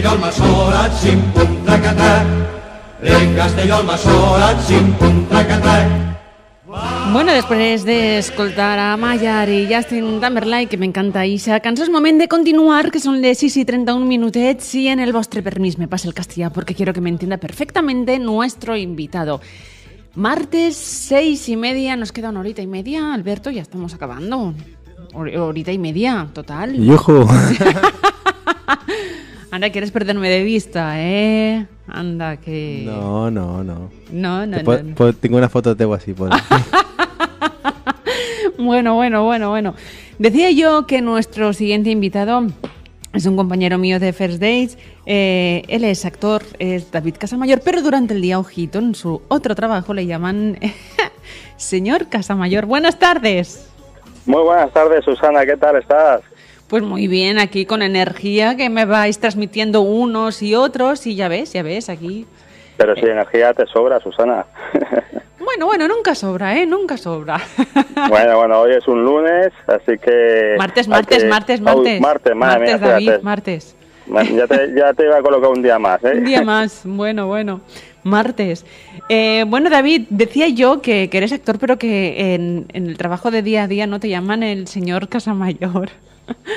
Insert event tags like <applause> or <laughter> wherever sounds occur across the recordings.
Castelló al Masora, sin punta catrac. De Castelló al sin punta catrac. Bueno, després d'escoltar a Mayar i Justin Timberlake, que m'encanta Isa, cançó és moment de continuar, que són les 6 y 31 minutets, y en el vostre permís me pasa el castellà, porque quiero que me entienda perfectamente nuestro invitado. Martes, seis y media, nos queda una horita y media, Alberto, ya estamos acabando. Hor- Horita y media, total. Yujú. <laughs> Anda, quieres perderme de vista, ¿eh? Anda, que... No, no, no. no, tengo una foto de así. Por... <laughs> Bueno, bueno, bueno, bueno. Decía yo que nuestro siguiente invitado es un compañero mío de First Dates. Eh, él es actor, es David Casamayor, pero durante el día, ojito, en su otro trabajo le llaman <laughs> señor Casamayor. Buenas tardes. Muy buenas tardes, Susana, ¿qué tal estás? Pues muy bien, aquí con energía que me vais transmitiendo unos y otros y ya ves, ya ves, aquí. Pero si energía te sobra, Susana. <laughs> Bueno, bueno, nunca sobra, ¿eh? Nunca sobra. <laughs> bueno, bueno, hoy es un lunes, así que... martes, martes, que- martes, martes. martes, madre mía, Martes, David, fíjate. martes. Ma- Ya te, ya te iba a colocar un día más, ¿eh? Un día más, <laughs> bueno, bueno. Martes. Eh, bueno, David, decía yo que, que eres actor, pero que en, en el trabajo de día a día no te llaman el señor Casamayor.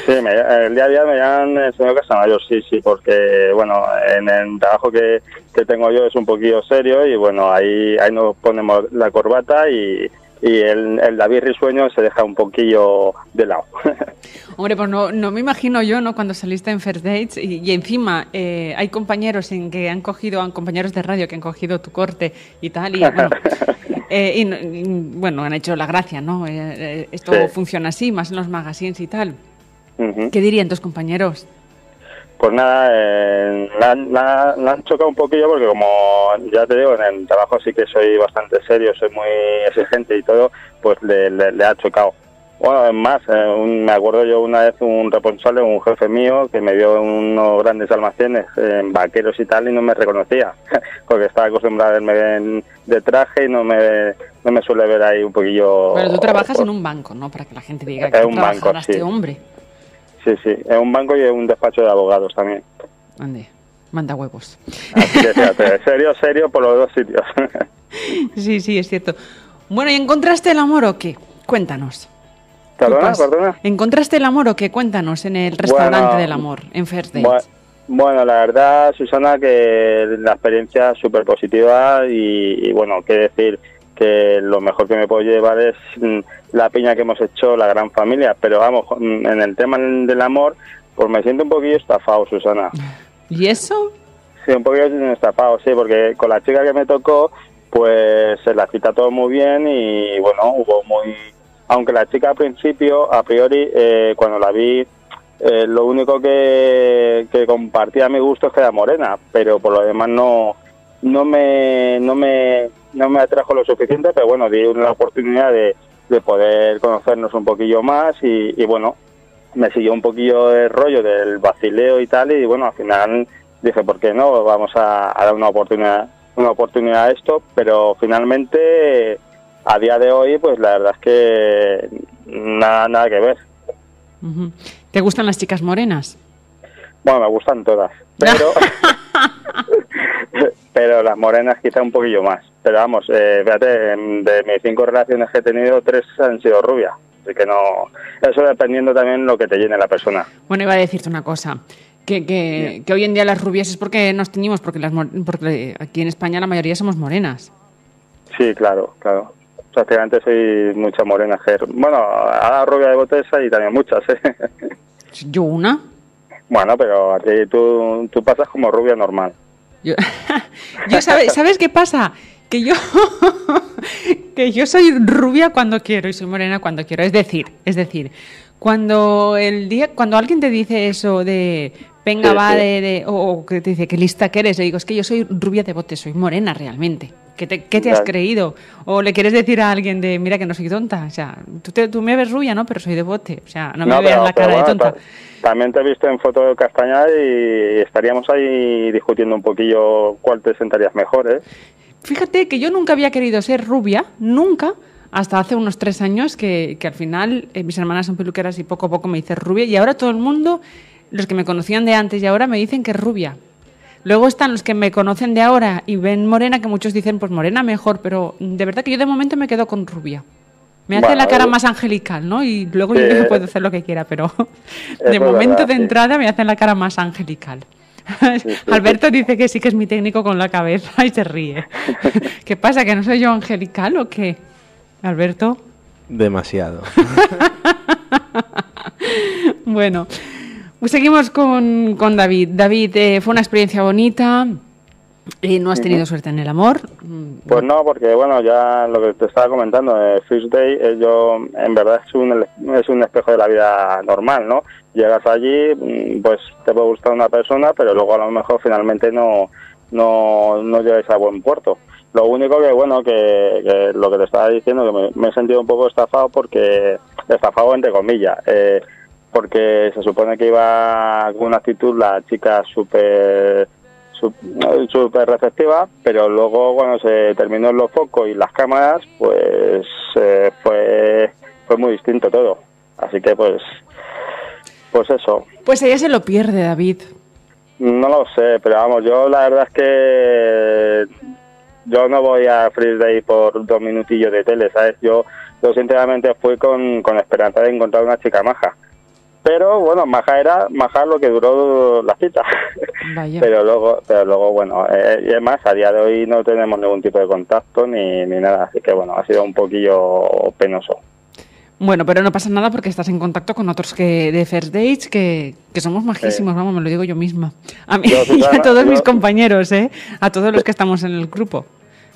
Sí, me- el día a día me llaman el señor Casamayor, sí, sí, porque, bueno, en el trabajo que, que tengo yo es un poquillo serio y, bueno, ahí, ahí nos ponemos la corbata y, y el, el David Risueño se deja un poquillo de lado. <laughs> Hombre, pues no, no me imagino yo, ¿no? Cuando saliste en First Dates y, y encima eh, hay compañeros en que han cogido, han compañeros de radio que han cogido tu corte y tal, y bueno, <laughs> eh, y no- y, bueno, han hecho la gracia, ¿no? Eh, eh, esto Sí. funciona así, más en los magazines y tal. ¿Qué dirían tus compañeros? Pues nada, eh, la, la- la han chocado un poquillo porque como ya te digo, en el trabajo sí que soy bastante serio, soy muy exigente y todo, pues le, le- le ha chocado. Bueno, es más, eh, un- me acuerdo yo una vez un responsable, un jefe mío, que me vio en unos grandes almacenes, en vaqueros y tal, y no me reconocía, <laughs> porque estaba acostumbrado a verme en- de traje y no me, no me suele ver ahí un poquillo... Bueno, tú trabajas en un banco, ¿no? Para que la gente diga que Es tú un banco, sí. este hombre. Sí, sí, en un banco y en un despacho de abogados también. Ande, manda huevos. Así que fíjate, <laughs> serio, serio por los dos sitios. Sí, sí, es cierto. Bueno, ¿y encontraste el amor o qué? Cuéntanos. ¿Qué ¿Perdona, perdona? ¿Encontraste el amor o qué? Cuéntanos en el restaurante Bueno, del amor, en First Bu- Dates. Bueno, la verdad, Susana, que la experiencia es súper positiva y, y, bueno, qué decir que lo mejor que me puedo llevar es mm, la piña que hemos hecho la gran familia, pero vamos, mm, en el tema del amor, pues me siento un poquillo estafado, Susana. ¿Y eso? Sí, un poquillo estafado, sí, porque con la chica que me tocó, pues se la cita todo muy bien y bueno, hubo muy... Aunque la chica al principio, a priori, eh, cuando la vi, eh, lo único que, que compartía mi gusto es que era morena, pero por lo demás no no me no me no me atrajo lo suficiente, pero bueno, di una oportunidad de, de poder conocernos un poquillo más y, y bueno, me siguió un poquillo el rollo del vacileo y tal y bueno, al final dije, ¿por qué no? Vamos a, a dar una oportunidad una oportunidad a esto, pero finalmente a día de hoy pues la verdad es que nada nada que ver. ¿Te gustan las chicas morenas? Bueno, me gustan todas, pero <laughs> <laughs> pero las morenas quizá un poquillo más. Pero vamos, eh, fíjate, de mis cinco relaciones que he tenido, tres han sido rubias. Así que no, eso dependiendo también lo que te llene la persona. Bueno, iba a decirte una cosa. Que, que, que hoy en día las rubias es porque nos teñimos, porque, las, porque aquí en España la mayoría somos morenas. Sí, claro, claro. Prácticamente soy mucha morena. Bueno, ahora rubia de botesa y también muchas, ¿eh? Yo una. Bueno, pero a ti tú, tú pasas como rubia normal. Yo, <laughs> yo sabe- ¿Sabes qué pasa? Que yo, <laughs> que yo soy rubia cuando quiero y soy morena cuando quiero. Es decir, es decir, cuando el día, cuando alguien te dice eso de venga va de, de- o, o que te dice qué lista que eres, le digo es que yo soy rubia de bote, soy morena realmente. ¿Qué te, qué te has creído? O le quieres decir a alguien de mira que no soy tonta, o sea, tú, te- tú me ves rubia, ¿no? Pero soy de bote, o sea, no me veas pero- la cara de tonta. ta- También te he visto en foto de Castañar y estaríamos ahí discutiendo un poquillo cuál te sentarías mejor, ¿eh? Fíjate que yo nunca había querido ser rubia, nunca, hasta hace unos tres años que, que al final eh, mis hermanas son peluqueras y poco a poco me dicen rubia y ahora todo el mundo, los que me conocían de antes y ahora me dicen que es rubia. Luego están los que me conocen de ahora y ven morena, que muchos dicen pues morena mejor, pero de verdad que yo de momento me quedo con rubia. Me hace Bueno, la cara más angelical, ¿no? Y luego sí, yo eh, puedo hacer lo que quiera, pero <laughs> de momento verdad, de sí. entrada me hacen la cara más angelical. sí. <laughs> Alberto dice que sí que es mi técnico con la cabeza y se ríe. <laughs> ¿Qué pasa? ¿Que no soy yo angelical o qué? Alberto. Demasiado. Bueno, seguimos con, con David. David, eh, fue una experiencia bonita. eh, no has tenido suerte en el amor. Pues no, porque bueno, ya lo que te estaba comentando, eh, First Day, eh, yo en verdad es un, es un espejo de la vida normal, ¿no? Llegas allí, mm, pues te puede gustar una persona, pero luego a lo mejor finalmente no, no, no llegáis a buen puerto. Lo único que, bueno, que, que lo que te estaba diciendo, que me, me he sentido un poco estafado porque, estafado entre comillas, eh, porque se supone que iba con una actitud la chica súper súper receptiva, pero luego cuando se terminó los focos y las cámaras, pues eh, fue fue muy distinto todo. Así que pues pues eso. Pues ella se lo pierde, David. No lo sé, pero vamos, yo la verdad es que yo no voy a Free Day por dos minutillos de tele, ¿sabes? Yo, yo sinceramente fui con, con esperanza de encontrar una chica maja. Pero bueno, maja era maja lo que duró la cita. <laughs> Vaya. pero luego, pero luego bueno, eh, y además a día de hoy no tenemos ningún tipo de contacto ni, ni nada, así que bueno, ha sido un poquillo penoso. Bueno, pero no pasa nada porque estás en contacto con otros que de First Dates que, que somos majísimos, vamos, me lo digo yo misma. A mí Yo, <laughs> y a todos yo- mis compañeros, ¿eh? A todos los que estamos en el grupo.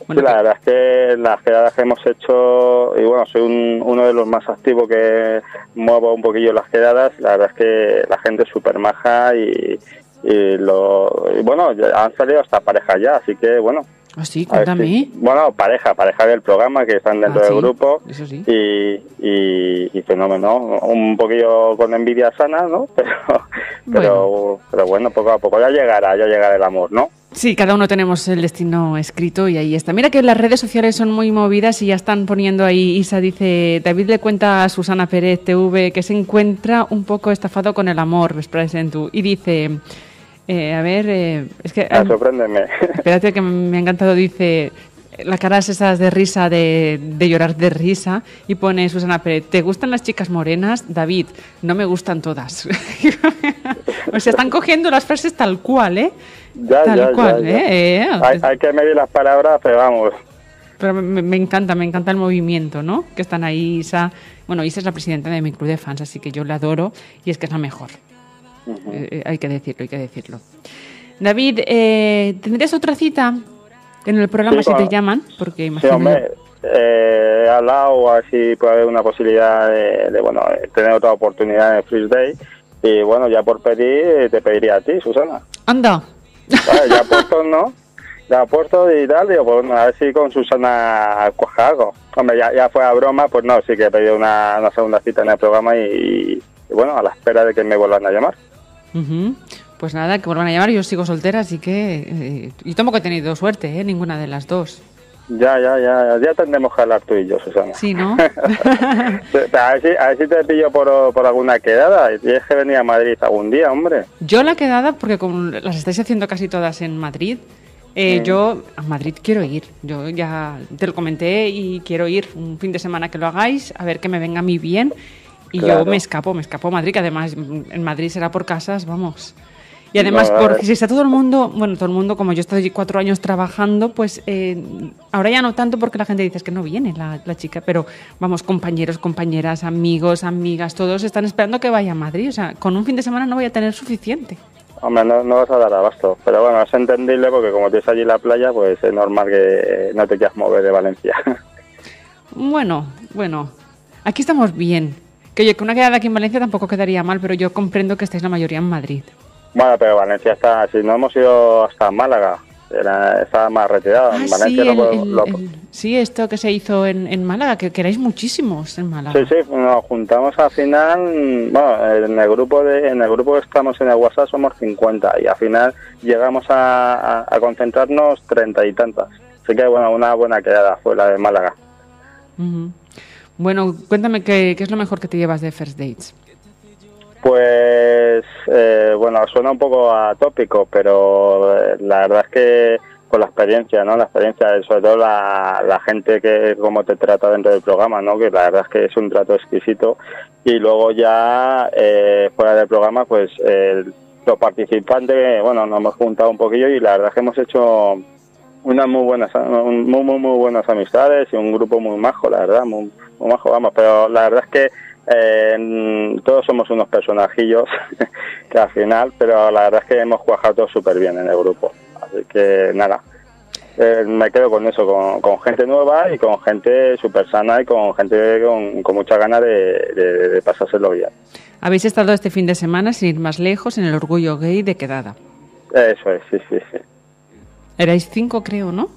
Bueno, Sí, la verdad es que las quedadas que hemos hecho, y bueno, soy un- uno de los más activos que muevo un poquillo las quedadas, la verdad es que la gente es súper maja y, y lo, y bueno, han salido hasta parejas ya, así que bueno. Ah, sí, cuéntame. si- bueno, pareja, pareja del programa que están dentro Ah, del grupo eso sí. y, y, y fenómeno, un poquillo con envidia sana, ¿no? <laughs> Pero, pero, pero bueno, poco a poco ya llegará, ya llegará el amor, ¿no? Sí, cada uno tenemos el destino escrito y ahí está. Mira que las redes sociales son muy movidas y ya están poniendo ahí, Isa dice, David le cuenta a Susana Pérez TV que se encuentra un poco estafado con el amor, tú. Y dice, eh, a ver, eh, es que... Ah, sorpréndeme. Espérate que me ha encantado, dice las caras esas de risa, de, de llorar de risa, y pone Susana Pérez, ¿te gustan las chicas morenas? David, no me gustan todas. <laughs> o sea, están cogiendo las frases tal cual, ¿eh? Ya, tal ya, cual, ya. ¿eh? Eh, Hay, hay que medir las palabras, pero vamos. Pero me, me encanta, me encanta el movimiento, ¿no? Que están ahí, Isa. Bueno, Isa es la presidenta de mi club de fans, así que yo la adoro y es que es la mejor. Eh, eh, hay que decirlo, hay que decirlo. David, eh, ¿tendrías otra cita en el programa Sí, si te llaman? Porque Sí, imagino. hombre, eh, he hablado a si puede haber una posibilidad de, de, bueno, tener otra oportunidad en el Free Day. Y bueno, ya por pedir, te pediría a ti, Susana. Anda. Ya puesto, ¿no? Ya puesto y tal, digo, pues a ver si con Susana cuaja algo. Hombre, ya, fue a broma, pues no, sí que he pedido una, segunda cita en el programa y, bueno, a la espera de que me vuelvan a llamar. Ujú. Pues nada, que vuelvan a llamar. Yo sigo soltera, así que. eh, y tampoco he tenido suerte, ¿eh? Ninguna de las dos. Ya, ya, ya, ya tendremos que hablar tú y yo, Susana. Sí, ¿no? <laughs> a, ver si, a ver si te pillo por, por alguna quedada. Tienes que venir a Madrid algún día, hombre. Yo la quedada, porque como las estáis haciendo casi todas en Madrid, eh, yo a Madrid quiero ir. Yo ya te lo comenté y quiero ir un fin de semana que lo hagáis, a ver que me venga a mí bien. Y Claro. yo me escapo, me escapo a Madrid, que además en Madrid será por casas, vamos. Y además, No, porque si está todo el mundo, bueno, todo el mundo, como yo estoy cuatro años trabajando, pues eh, ahora ya no tanto porque la gente dice "Es que no viene la, la chica, pero vamos, compañeros, compañeras, amigos, amigas, todos están esperando que vaya a Madrid. O sea, con un fin de semana no voy a tener suficiente. Hombre, no, no vas a dar abasto. Pero bueno, es entendible porque como tienes allí la playa, pues es normal que no te quieras mover de Valencia. <laughs> Bueno, bueno, aquí estamos bien. Que oye, que una quedada aquí en Valencia tampoco quedaría mal, pero yo comprendo que estáis la mayoría en Madrid. Bueno, pero Valencia está, si no hemos ido hasta Málaga, era, estaba más retirado. en Valencia sí, lo el- puedo- el- lo- el- sí, esto que se hizo en, en Málaga, que, que erais muchísimos en Málaga. Sí, sí, nos juntamos al final, bueno, en el grupo de, en el grupo que estamos en el WhatsApp somos 50 y al final llegamos a, a- a concentrarnos treinta y tantas. Así que bueno, una buena quedada fue la de Málaga. Bueno, cuéntame qué, qué es lo mejor que te llevas de First Dates. Pues, eh, bueno, suena un poco atópico, pero eh, la verdad es que con la experiencia, ¿no? La experiencia, sobre todo la, la gente que cómo te trata dentro del programa, ¿no? Que la verdad es que es un trato exquisito. Y luego ya eh, fuera del programa, pues eh, los participantes, bueno, nos hemos juntado un poquillo y la verdad es que hemos hecho unas muy buenas, muy, muy, muy buenas amistades y un grupo muy majo, la verdad, muy, muy majo, vamos. Pero la verdad es que eh, todos somos unos personajillos <laughs> que al final, pero la verdad es que hemos cuajado todos súper bien en el grupo. Así que nada, eh, me quedo con eso, con, con gente nueva y con gente súper sana y con gente con, con mucha ganas de, de, de pasárselo bien. Habéis estado este fin de semana, sin ir más lejos, en el Orgullo Gay de Quedada. Eso es, sí, sí, sí. Erais cinco, creo, ¿no?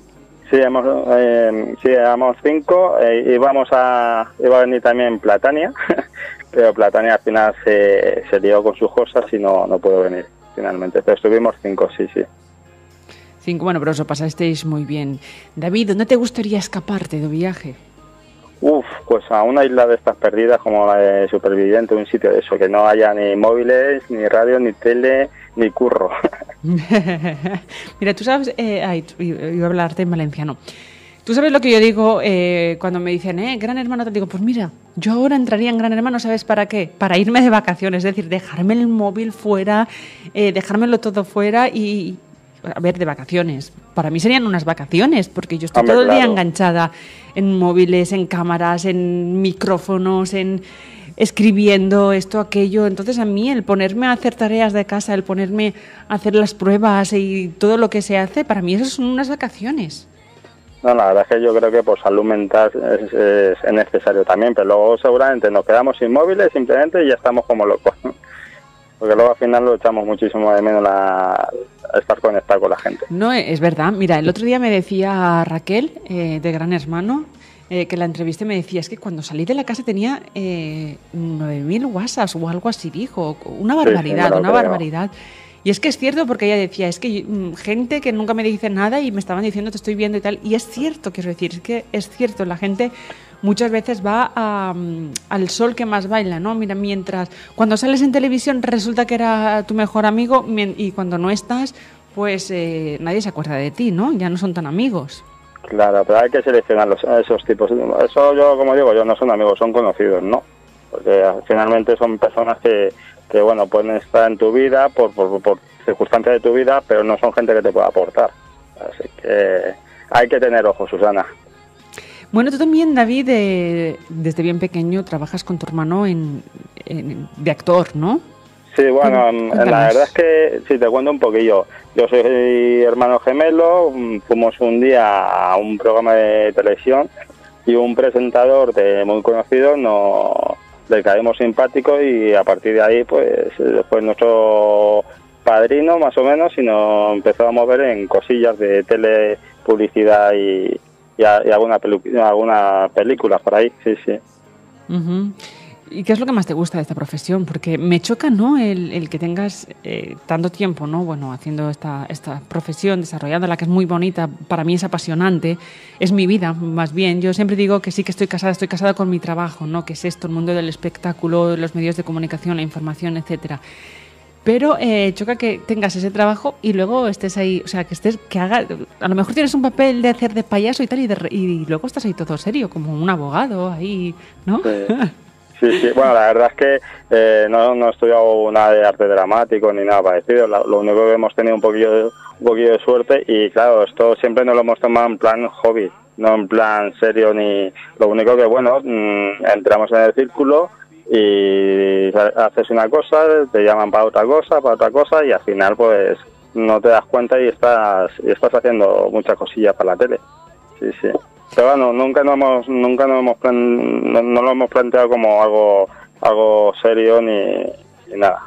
Sí, hemos, eh, éramos cinco. Eh, íbamos a, iba a venir también Platania, <laughs> pero Platania al final se, se lió con sus cosas y no, no pudo venir finalmente. Pero estuvimos cinco, sí, sí. Cinco, bueno, pero os lo pasasteis muy bien. David, ¿dónde te gustaría escaparte de viaje? Uf, pues a una isla de estas perdidas como la de Superviviente, un sitio de eso, que no haya ni móviles, ni radio, ni tele, ni curro. <laughs> Mira, tú sabes, eh, ay, iba a hablarte en valenciano. Tú sabes lo que yo digo eh, cuando me dicen, eh, Gran Hermano, te digo, pues mira, yo ahora entraría en Gran Hermano, ¿sabes para qué? Para irme de vacaciones, es decir, dejarme el móvil fuera, eh, dejármelo todo fuera y, a ver, de vacaciones. Para mí serían unas vacaciones, porque yo estoy Hombre, todo el día claro. enganchada en móviles, en cámaras, en micrófonos, en escribiendo esto, aquello. Entonces a mí el ponerme a hacer tareas de casa, el ponerme a hacer las pruebas y todo lo que se hace, para mí eso son unas vacaciones. No, la verdad es que yo creo que por salud mental es, es- es necesario también, pero luego seguramente nos quedamos sin móviles simplemente y ya estamos como locos. ¿No? Porque luego al final lo echamos muchísimo de menos la, estar conectado con la gente. No, eh, es verdad. Mira, el otro día me decía Raquel, eh, de Gran Hermano, eh, que la entrevisté, me decía, es que cuando salí de la casa tenía eh, 9.000 WhatsApps o algo así, dijo. Una barbaridad, una barbaridad. Y es que es cierto porque ella decía, es que mm, gente que nunca me dice nada y me estaban diciendo te estoy viendo y tal. Y es cierto, quiero decir, es que es cierto, la gente muchas veces va a, mm, al sol que más baila, ¿no? Mira, mientras cuando sales en televisión resulta que era tu mejor amigo y cuando no estás, pues eh, nadie se acuerda de ti, ¿no? Ya no son tan amigos. Claro, pero hay que seleccionar esos tipos. Eso yo, como digo, yo no son amigos, son conocidos, ¿no? Porque ah, finalmente son personas que, que bueno, pueden estar en tu vida por, por, por circunstancias de tu vida, pero no son gente que te pueda aportar. Así que hay que tener ojo, Susana. Bueno, tú también, David, eh, desde bien pequeño trabajas con tu hermano en, en- de actor, ¿no? Sí, bueno, mm, la verdad es que si te cuento un poquillo. Yo soy hermano gemelo, mm, fuimos un día a un programa de televisión y un presentador de muy conocido nos le caímos simpático y a partir de ahí pues eh, fue nuestro padrino más o menos y nos empezó a mover en cosillas de tele, publicidad y, y, a- y alguna, película por ahí, sí, sí. ¿Y qué es lo que más te gusta de esta profesión? Porque me choca, ¿no? El, el que tengas eh, tanto tiempo, ¿no? Bueno, haciendo esta, esta profesión, desarrollándola, que es muy bonita, para mí es apasionante, es mi vida, más bien. Yo siempre digo que sí que estoy casada, estoy casada con mi trabajo, ¿no? Que es esto, el mundo del espectáculo, los medios de comunicación, la información, etcétera. Pero eh, choca que tengas ese trabajo y luego estés ahí, o sea, que estés, que haga, a lo mejor tienes un papel de hacer de payaso y tal, y, de y luego estás ahí todo serio, como un abogado, ahí, ¿no? Sí. <laughs> Sí, sí. Bueno, la verdad es que eh, no, no he estudiado nada de arte dramático ni nada parecido. Lo, único que hemos tenido un poquillo, de, un poquillo de suerte y claro, esto siempre nos lo hemos tomado en plan hobby, no en plan serio ni... Lo único que, bueno, mm, entramos en el círculo y haces una cosa, te llaman para otra cosa, para otra cosa y al final pues no te das cuenta y estás, y estás haciendo muchas cosillas para la tele. Sí, sí. Pero bueno, nunca nos hemos, nunca nos hemos no, no lo hemos planteado como algo, algo serio ni, nada.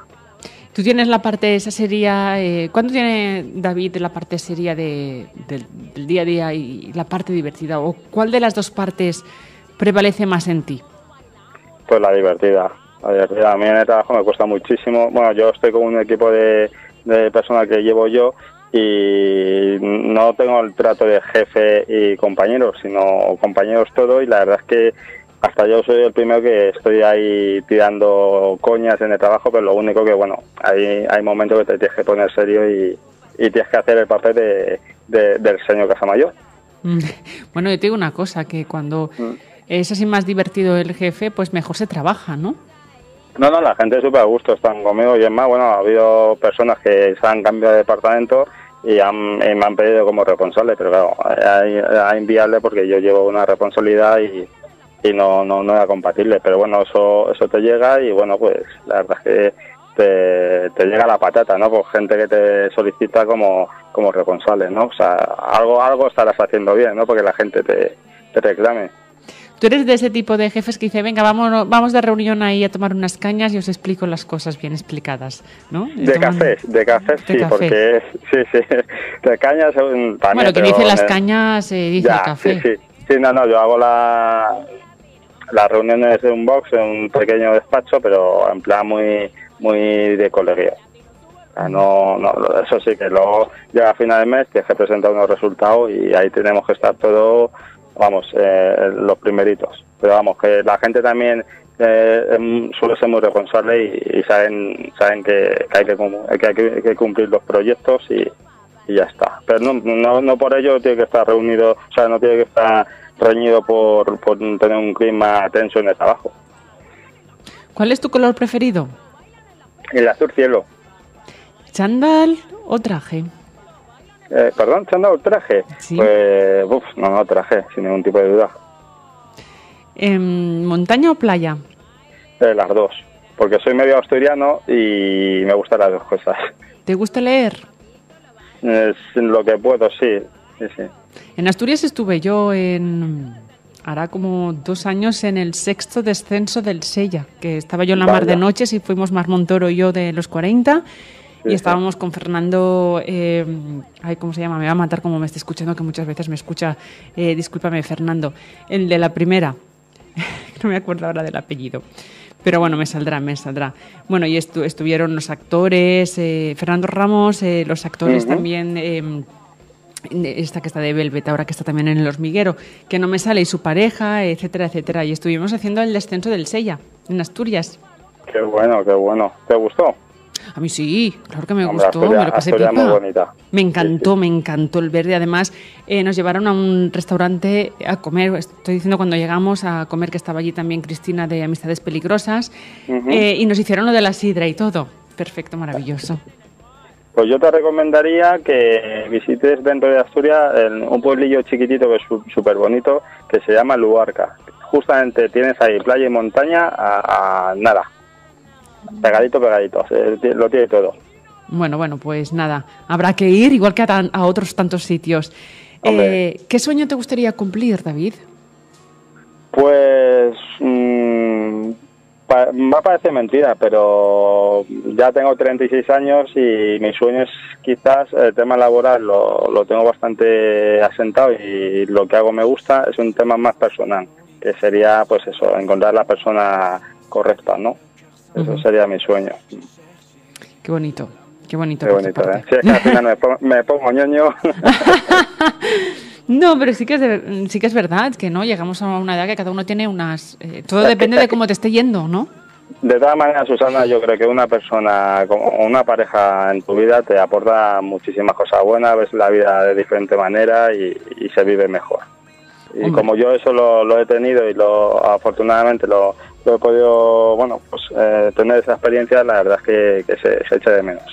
Tú tienes la parte, esa sería. Eh, ¿Cuándo tiene David la parte seria de, del, del día a día y la parte divertida? ¿O cuál de las dos partes prevalece más en ti? Pues la divertida. La divertida. A mí en el trabajo me cuesta muchísimo. Bueno, yo estoy con un equipo de, de personas que llevo yo y no tengo el trato de jefe y compañeros, sino compañeros todo y la verdad es que hasta yo soy el primero que estoy ahí tirando coñas en el trabajo, pero lo único que, bueno, hay, hay momentos que te tienes que poner serio y, y tienes que hacer el papel de, de- del señor Casamayor. Mm. <laughs> Bueno, yo te digo una cosa, que cuando Mm. Es así más divertido el jefe, pues mejor se trabaja, ¿no? No, no, la gente súper a gusto están conmigo y es más, bueno, ha habido personas que se han cambiado de departamento y, han- y me han pedido como responsable, pero claro, es porque yo llevo una responsabilidad y, no, no, no era compatible, pero bueno, eso, eso te llega y bueno, pues la verdad es que te, llega la patata, ¿no? Por gente que te solicita como, como responsable, ¿no? O sea, algo, algo estarás haciendo bien, ¿no? Porque la gente te, te reclame. Tú eres de ese tipo de jefes que dice, venga, vamos, vamos de reunión ahí a tomar unas cañas y os explico las cosas bien explicadas, ¿no? Y De toman- cafés, de cafés De sí, café. porque sí, sí, <laughs> de cañas también. Bueno, que pero dice las cañas, eh, dice Ya, el café. Sí, sí. Sí, no, no, yo hago la, las reuniones en un box, en un pequeño despacho, pero en plan muy muy de sea, no, no, eso sí, que luego llega a final de mes, tienes que presentar unos resultados y ahí tenemos que estar todo, vamos, eh, los primeritos. Pero vamos, que la gente también eh, em, suele ser muy responsable y, y saben saben que, que hay que, que hay que- que cumplir los proyectos y, y ya está. Pero no, no, no por ello tiene que estar reunido, o sea, no tiene que estar reñido por, por tener un clima tenso en el trabajo. ¿Cuál es tu color preferido? El azul cielo. ¿Chándal o traje? Eh, perdón, ¿se han dado el traje? Sí. Pues, uf, no, no, traje, sin ningún tipo de duda. Em, ¿Montaña o playa? Eh, las dos. Porque soy medio asturiano y me gustan las dos cosas. ¿Te gusta leer? Lo que puedo, sí. sí, sí. En Asturias estuve yo en... Hará como dos años en el sexto descenso del Sella, que estaba yo en la mar de Vaya. noches y fuimos Mar Montoro y yo de los 40 y Sí, estábamos con Fernando, eh, ay, ¿cómo se llama? Me va a matar como me está escuchando, que muchas veces me escucha, eh, discúlpame Fernando, el de la primera, <laughs> no me acuerdo ahora del apellido. Pero bueno, me saldrá, me saldrá. Bueno, y estu- estuvieron los actores, eh, Fernando Ramos, eh, los actores también, eh, esta que está de Velvet, ahora que está también en el hormiguero, que no me sale, y su pareja, etcétera, etcétera. Y estuvimos haciendo el descenso del Sella, en Asturias. Qué bueno, qué bueno. ¿Te gustó? A mí sí, claro que me Hombre, gustó, me lo pasé pipa. muy bonita. Me Sí, encantó, me encantó el verde. Además, eh, nos llevaron a un restaurante a comer, estoy diciendo cuando llegamos a comer, que estaba allí también Cristina de Amistades Peligrosas, eh, y nos hicieron lo de la sidra y todo. Perfecto, maravilloso. Pues yo te recomendaría que visites dentro de Asturias un pueblillo chiquitito que es súper bonito, que se llama Luarca. Justamente tienes ahí playa y montaña a, a nada. Pegadito, pegadito. Lo tiene todo. Bueno, bueno, pues nada, habrá que ir, igual que a, tan- a otros tantos sitios. Eh, ¿Qué sueño te gustaría cumplir, David? Pues mm, pa- va a parecer mentira, pero ya tengo 36 años y mis sueños quizás el tema laboral lo, lo tengo bastante asentado y lo que hago me gusta es un tema más personal, que sería pues eso, encontrar la persona correcta, ¿no? Eso sería mi sueño. Qué bonito, qué bonito. Qué bonito, ¿eh? Si es que al final <laughs> me pongo, me pongo ñoño. No, pero sí que, es de- sí que es verdad que no llegamos a una edad que cada uno tiene unas... eh, todo depende de cómo te esté yendo, ¿no? De todas maneras, Susana, yo creo que una persona, una pareja en tu vida te aporta muchísimas cosas buenas, ves la vida de diferente manera y, y se vive mejor. Y Hombre. como yo eso lo, lo he tenido y lo afortunadamente lo, lo he podido, bueno, pues eh, tener esa experiencia, la verdad es que, que se, se echa de menos.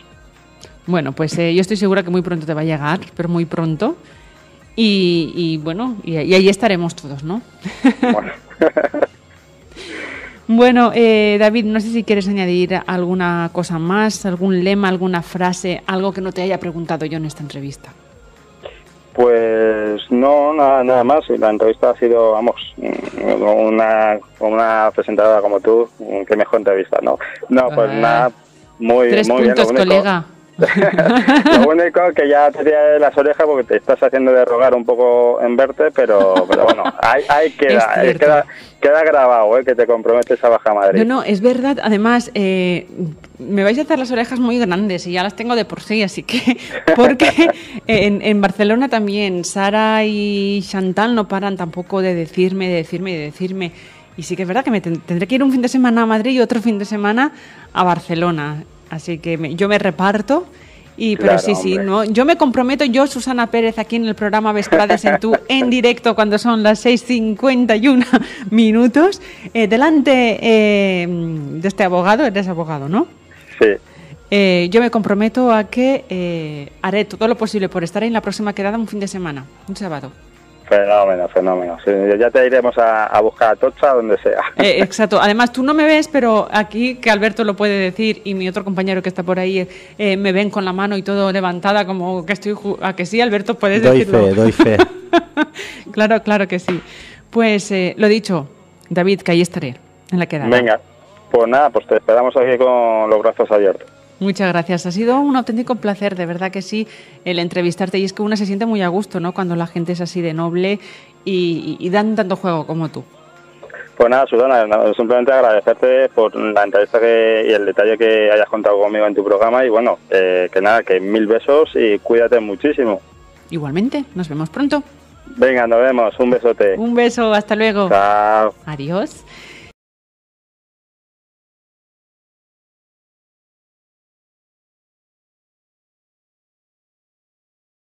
Bueno, pues eh, yo estoy segura que muy pronto te va a llegar, pero muy pronto. Y, y bueno, y, y ahí estaremos todos, ¿no? Bueno, <laughs> Bueno, eh, David, no sé si quieres añadir alguna cosa más, algún lema, alguna frase, algo que no te haya preguntado yo en esta entrevista. Pues no, nada, nada más. La entrevista ha sido, vamos, mm, una, una presentadora como tú, mm, qué mejor entrevista, ¿no? No, pues Ah. nada, muy, Tres muy bien. puntos, lo único- colega. Lo único que ya te tiré las orejas porque te estás haciendo de rogar un poco en verte, pero, pero bueno, ahí, ahí queda, ahí queda, queda grabado, ¿eh? que te comprometes a Baja Madrid. No, no, es verdad. Además, eh, me vais a hacer las orejas muy grandes y ya las tengo de por sí, así que. <laughs> Porque en, en Barcelona también Sara y Chantal no paran tampoco de decirme, de decirme, de decirme. Y sí que es verdad que me ten- tendré que ir un fin de semana a Madrid y otro fin de semana a Barcelona. Así que me- yo me reparto. Y, pero Claro, sí, sí, hombre. no, yo me comprometo, yo, Susana Pérez, aquí en el programa Vesprades en tú, en directo, cuando son las 6.51 minutos, eh, delante eh, de este abogado, eres abogado, ¿no? Sí, Eh, yo me comprometo a que haré todo lo posible por estar en la próxima quedada un fin de semana, un sábado. Fenómeno, fenómeno. Sí, ya te iremos a, a buscar a Tocha donde sea. Eh, <laughs> exacto. Además, tú no me ves, pero aquí, que Alberto lo puede decir, y mi otro compañero que está por ahí, eh, me ven con la mano y todo levantada, como que estoy... ¿A que sí, Alberto? Puedes Doy decirlo. fe, doy fe. <laughs> claro, claro que sí. Pues eh, lo dicho, David, que ahí estaré, en la quedada. Venga, pues nada, pues te esperamos aquí con los brazos abiertos. Muchas gracias. Ha sido un auténtico placer, de verdad que sí, el entrevistarte. Y es que uno se siente muy a gusto, ¿no? Cuando la gente es así de noble y, y- dan tanto juego como tú. Pues nada, Susana, simplemente agradecerte por la entrevista que, y el detalle que hayas contado conmigo en tu programa y bueno, eh, que nada, que mil besos y cuídate muchísimo. Igualmente, nos vemos pronto. Venga, nos vemos, un besote. Un beso, hasta luego. Chao. Adiós.